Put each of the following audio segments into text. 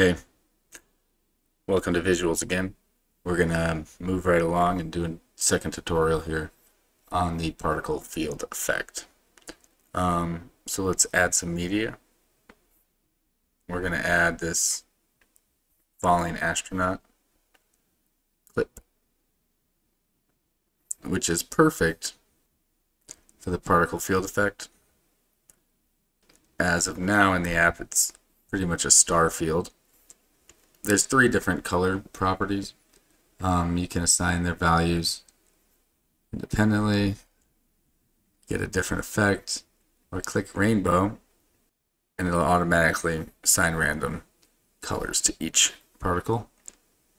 Hey, welcome to Visualz again. We're going to move right along and do a second tutorial here on the particle field effect. Um, so let's add some media. We're going to add this falling astronaut clip, which is perfect for the particle field effect. As of now in the app, it's pretty much a star field there's three different color properties. Um, you can assign their values independently, get a different effect, or click rainbow, and it'll automatically assign random colors to each particle.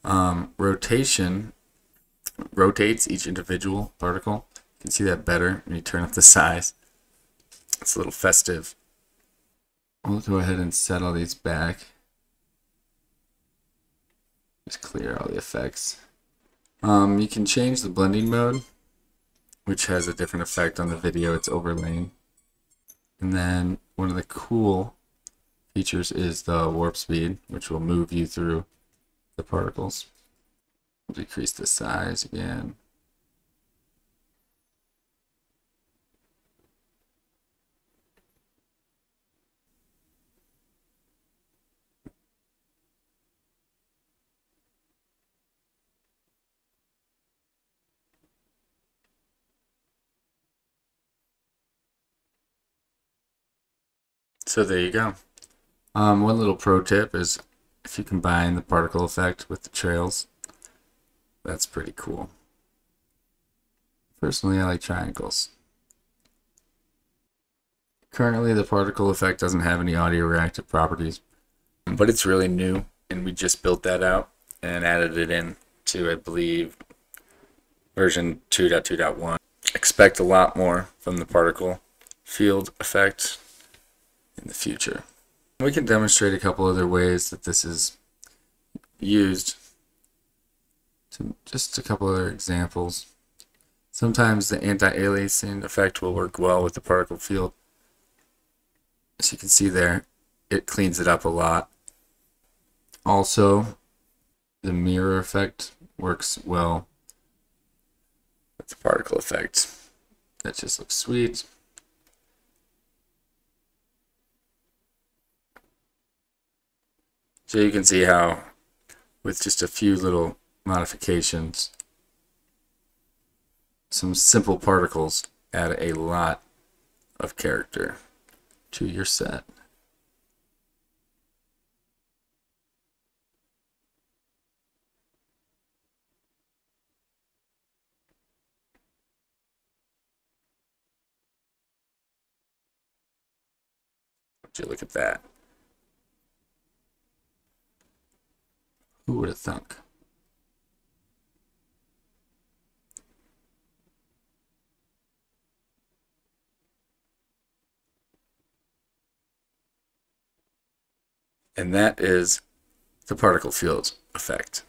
Um, rotation rotates each individual particle. You can see that better when you turn up the size. It's a little festive. We'll go ahead and set all these back. Just clear all the effects. Um, you can change the blending mode, which has a different effect on the video it's overlaying. And then one of the cool features is the warp speed, which will move you through the particles. Decrease the size again. So there you go. Um, one little pro tip is if you combine the particle effect with the trails, that's pretty cool. Personally, I like triangles. Currently, the particle effect doesn't have any audio reactive properties, but it's really new, and we just built that out and added it in to, I believe, version 2.2.1. Expect a lot more from the particle field effect in the future. We can demonstrate a couple other ways that this is used. To just a couple other examples. Sometimes the anti-aliasing effect will work well with the particle field. As you can see there, it cleans it up a lot. Also, the mirror effect works well with the particle effect. That just looks sweet. So you can see how with just a few little modifications, some simple particles add a lot of character to your set. Would you look at that? Who would have thunk? And that is the particle field effect.